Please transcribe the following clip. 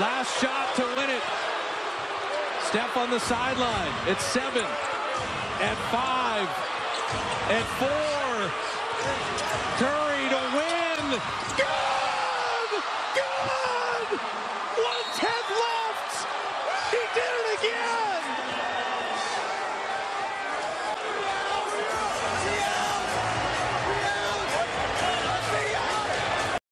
Last shot to win it. Steph on the sideline. It's seven. At five. At four. Curry to win. Good! Good! One tenth left! He did it again!